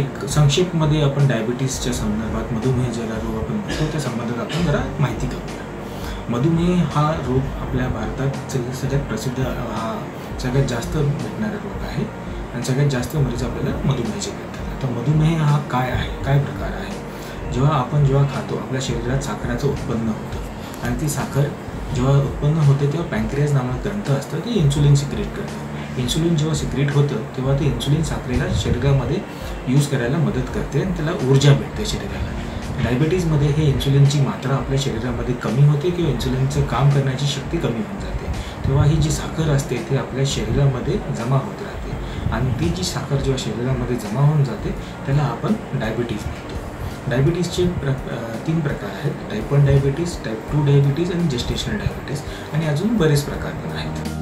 एक संक्षेपमध्ये आपण डायबिटीसच्या संदर्भात मधुमेह ज्याला रोग आपण म्हणतो त्या संबंधात आपण जरा माहिती करूया. मधुमेह हा रोग आपल्या भारतात सगळ्यात प्रसिद्ध हा सगळ्यात जास्त भेटणारा रोग आहे आणि सगळ्यात जास्त मरीज आपल्याला मधुमेहाचे भेटतात. आता मधुमेह हा काय आहे? काय प्रकार आहे? जेव्हा आपण जेव्हा खातो आपल्या शरीरात साखराचं उत्पन्न होतं आणि ती साखर जेव्हा उत्पन्न होते तेव्हा पँक्रियाज नामक ग्रंथ असतं ते इन्सुलिन सिक्रेट करतं. इन्सुलिन जेव्हा सिक्रेट होतं तेव्हा ते इन्सुलिन साखरेला शरीरामध्ये यूज करायला मदत करते आणि त्याला ऊर्जा भेटते शरीराला. डायबिटीजमध्ये हे इन्सुलिनची मात्रा आपल्या शरीरामध्ये कमी होते किंवा इन्सुलिनचं काम करण्याची शक्ती कमी होऊन जाते. तेव्हा ही जी साखर असते ती आपल्या शरीरामध्ये जमा होत राहते. आणि ती जी साखर जेव्हा शरीरामध्ये जमा होऊन जाते त्याला आपण डायबिटीज म्हणतो. डायबिटीजचे प्र तीन प्रकार आहेत. Type one diabetes type two diabetes आणि जेस्टेशनल डायबिटीज आणि अजून बरेच प्रकार पण आहेत.